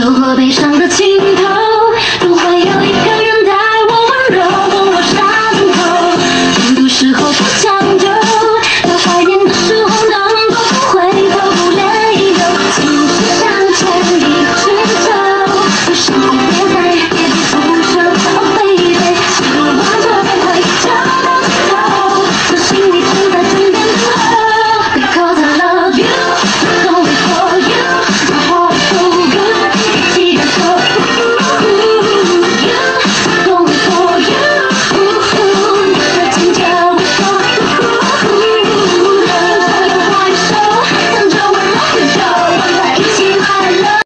酒后悲伤的。